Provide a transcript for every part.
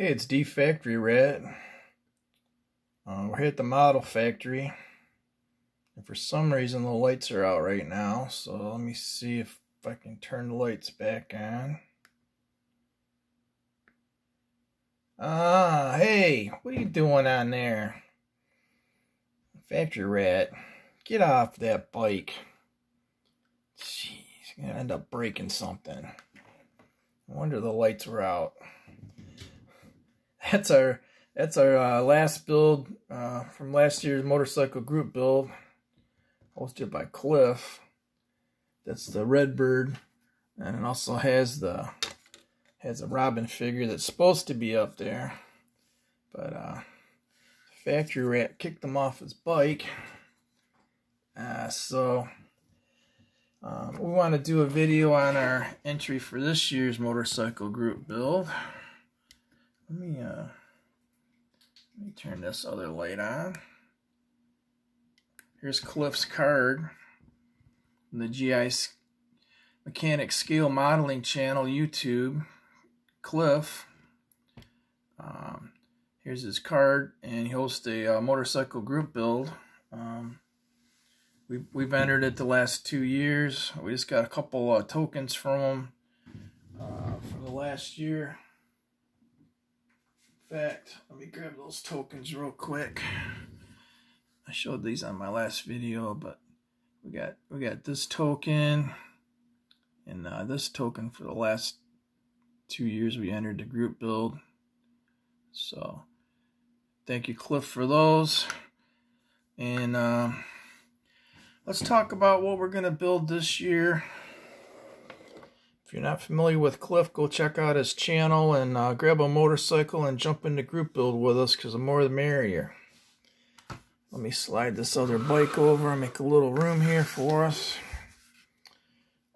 Hey, it's D Factory Rat. Uh, we're here at the model factory. And for some reason the lights are out right now. So let me see if I can turn the lights back on. Ah, hey, what are you doing on there? Factory Rat, get off that bike. Jeez, you're gonna end up breaking something. I wonder the lights were out that's our that's our uh, last build uh, from last year's motorcycle group build, hosted by Cliff. That's the Redbird, and it also has the has a Robin figure that's supposed to be up there, but uh, factory rat kicked him off his bike. Uh, so um, we want to do a video on our entry for this year's motorcycle group build. Let me uh let me turn this other light on. Here's Cliff's card. The GI Mechanic Scale Modeling Channel YouTube. Cliff. Um, here's his card, and he hosts a uh, motorcycle group build. Um, we, we've entered it the last two years. We just got a couple uh, tokens from him uh, for the last year fact, let me grab those tokens real quick. I showed these on my last video, but we got we got this token and uh, this token for the last two years we entered the group build. So thank you, Cliff, for those. And uh, let's talk about what we're going to build this year. If you're not familiar with Cliff, go check out his channel and uh, grab a motorcycle and jump into group build with us because the more the merrier. Let me slide this other bike over and make a little room here for us.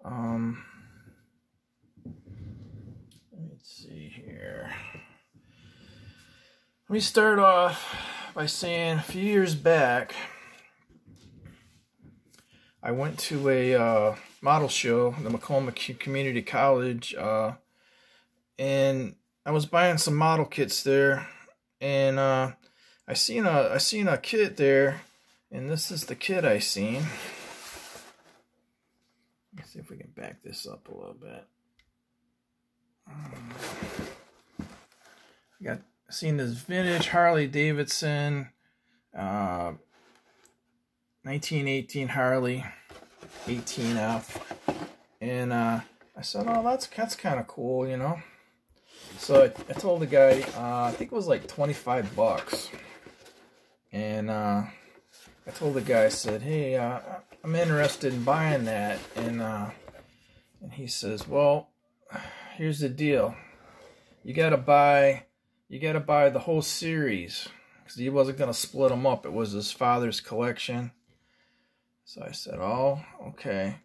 Um, let's see here. Let me start off by saying a few years back, I went to a uh, model show, the Macomb Community College, uh, and I was buying some model kits there, and uh, I seen a I seen a kit there, and this is the kit I seen. Let's see if we can back this up a little bit. Um, I got seen this vintage Harley Davidson, uh, 1918 Harley. 18F. And uh, I said, oh, that's, that's kind of cool, you know. So I, I told the guy, uh, I think it was like 25 bucks. And uh, I told the guy, I said, hey, uh, I'm interested in buying that. And, uh, and he says, well, here's the deal. You got to buy, you got to buy the whole series. Because he wasn't going to split them up. It was his father's collection. So I said, oh, okay.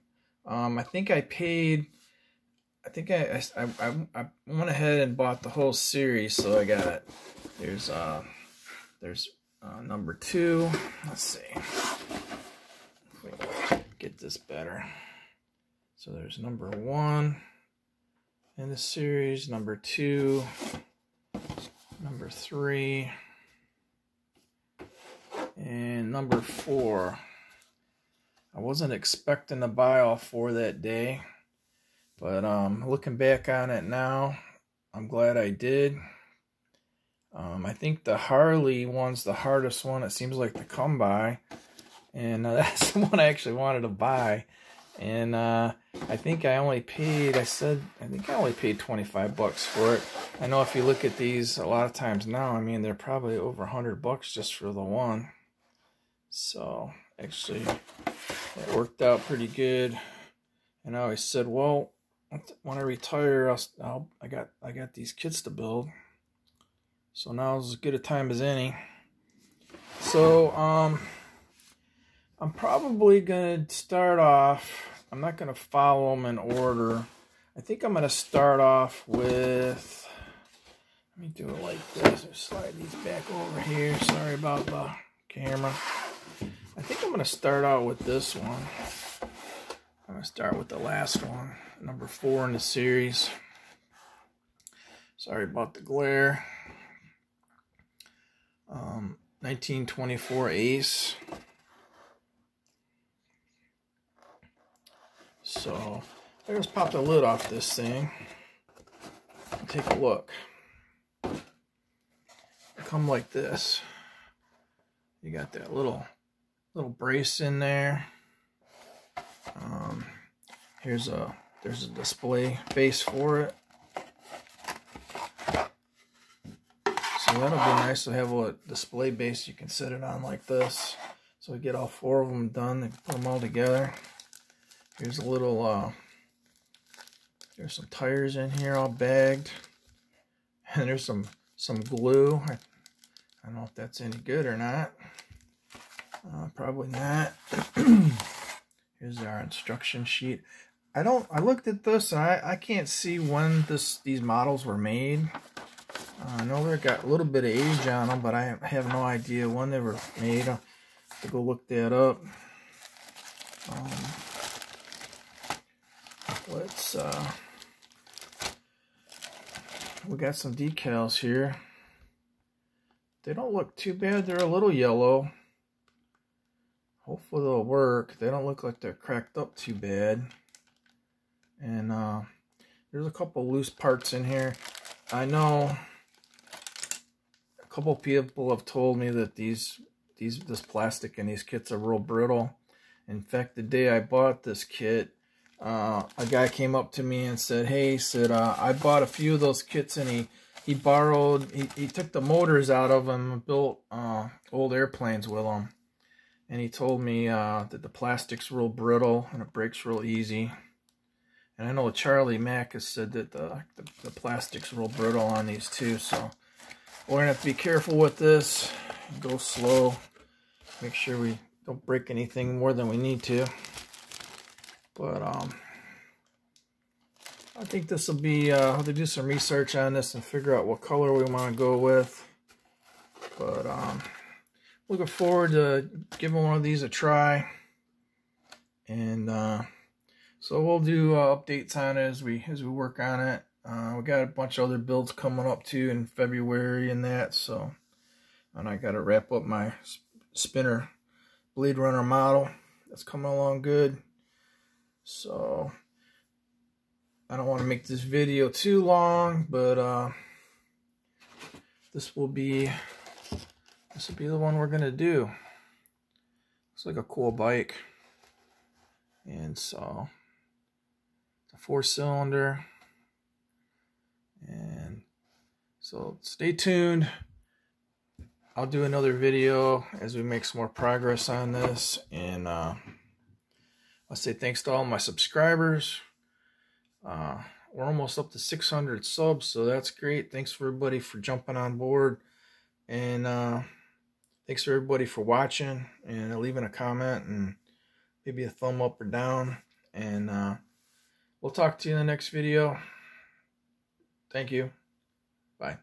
Um, I think I paid, I think I, I, I, I went ahead and bought the whole series. So I got, there's, uh, there's uh, number two. Let's see. Get this better. So there's number one in the series, number two, number three, and number four. I wasn't expecting to buy all four that day, but um, looking back on it now, I'm glad I did. Um, I think the Harley one's the hardest one. It seems like to come by, and uh, that's the one I actually wanted to buy. And uh, I think I only paid. I said I think I only paid 25 bucks for it. I know if you look at these a lot of times now, I mean they're probably over 100 bucks just for the one. So actually it worked out pretty good. And I always said, well, when I retire, I'll, I'll, I got I got these kits to build. So now is as good a time as any. So um, I'm probably gonna start off. I'm not gonna follow them in order. I think I'm gonna start off with. Let me do it like this. Slide these back over here. Sorry about the camera. I think I'm going to start out with this one. I'm going to start with the last one, number four in the series. Sorry about the glare. Um, 1924 Ace. So, I just popped the lid off this thing. Take a look. Come like this. You got that little little brace in there. Um, here's a there's a display base for it. So that'll be nice to have a display base you can set it on like this. So we get all four of them done and put them all together. Here's a little, uh, there's some tires in here all bagged. And there's some, some glue. I, I don't know if that's any good or not. Uh, probably not. Here's our instruction sheet. I don't, I looked at this and I, I can't see when this these models were made. Uh, I know they've got a little bit of age on them, but I have no idea when they were made. I'll have to go look that up. Um, let's, uh, we got some decals here. They don't look too bad. They're a little yellow. Hopefully they'll work. They don't look like they're cracked up too bad. And uh, there's a couple loose parts in here. I know a couple people have told me that these these this plastic in these kits are real brittle. In fact, the day I bought this kit, uh, a guy came up to me and said, "Hey," said, uh, "I bought a few of those kits and he he borrowed he, he took the motors out of them and built uh, old airplanes with them." And he told me uh, that the plastic's real brittle and it breaks real easy. And I know Charlie Mack has said that the, the, the plastic's real brittle on these too, so we're going to have to be careful with this, go slow, make sure we don't break anything more than we need to. But um, I think this will be, uh, I'll have to do some research on this and figure out what color we want to go with. But um, looking forward to giving one of these a try. And uh, so we'll do uh, updates on it as we as we work on it. Uh, we got a bunch of other builds coming up too in February and that. So, and I got to wrap up my spinner Blade Runner model. That's coming along good. So, I don't want to make this video too long, but uh, this will be this will be the one we're going to do. Looks like a cool bike. And so, a four cylinder. And so stay tuned. I'll do another video as we make some more progress on this. And uh, I'll say thanks to all my subscribers. Uh, we're almost up to 600 subs, so that's great. Thanks for everybody for jumping on board. And uh, Thanks for everybody for watching and leaving a comment and maybe a thumb up or down. And uh, we'll talk to you in the next video. Thank you. Bye.